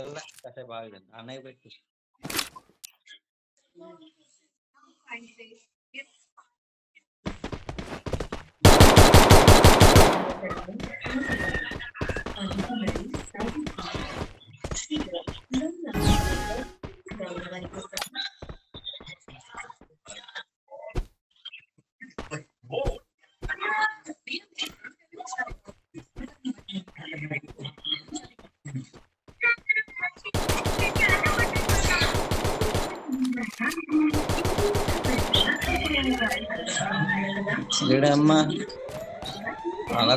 Setelah kita saya bahagian, వీడమ్మా అలా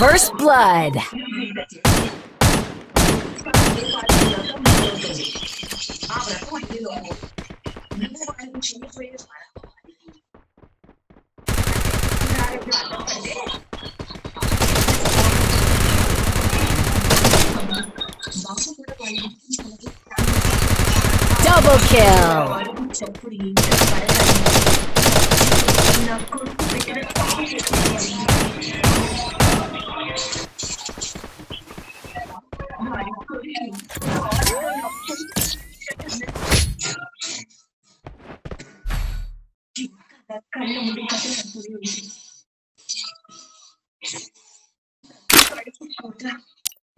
First blood. Double kill.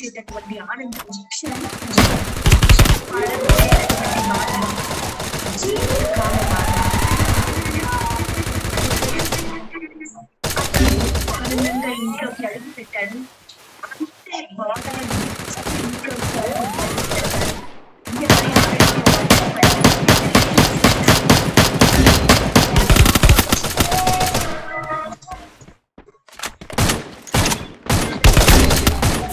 country that what we are and the rejection of the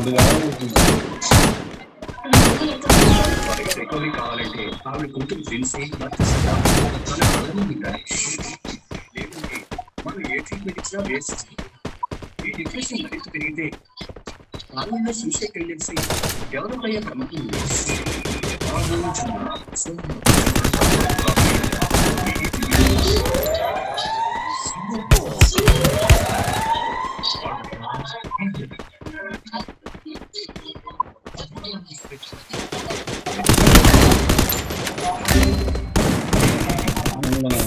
ముందుగా recovery కావాలంటే ఆవిడ కూతురు తెలిసి ఉండాలి లేదంటే మనం ఏ ట్రీట్మెంట్ ఇచ్చినా వేస్ట్ ఈ డిప్రెషన్ మరింత పెరిగితే కాలంలో సూసైడ్ టెండెన్సీ డెవలప్ అయ్యే ప్రమాదం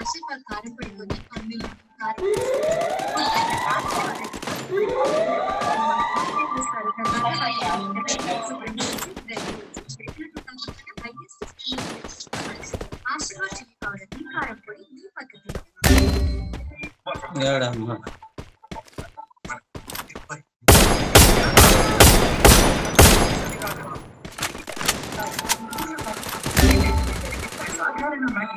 ఆశీర్వాద్ కారం పడిపోయి అన్ని కారం ఆశీర్వాద్ చిల్లి పౌడర్ ఈ కారం పొడి ఈ పద్ధతిలో